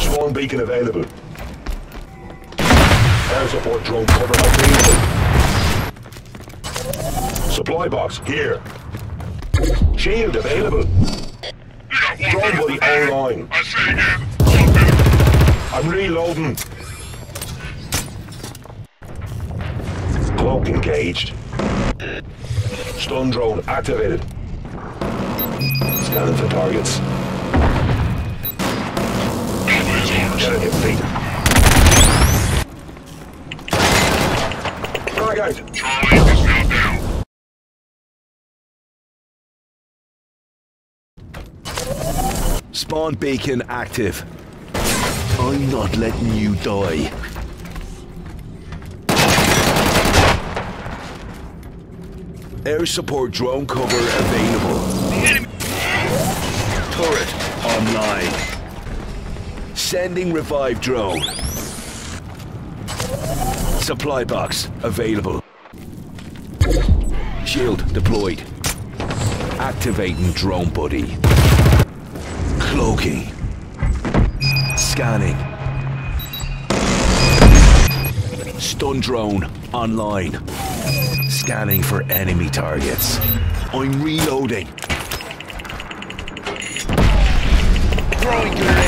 Spawn beacon available. Air support drone cover available. Supply box here. Shield available. Drone buddy online. I say again. I'm reloading. Cloak engaged. Stun drone activated. Scanning for targets. Get on. Frag. Charlie. Spawn beacon active. I'm not letting you die. Air support drone cover available. Turret online. Sending revive drone. Supply box available. Shield deployed. Activating drone buddy. Cloaking. Scanning. Stun drone online. Scanning for enemy targets. I'm reloading. Throwing grenade.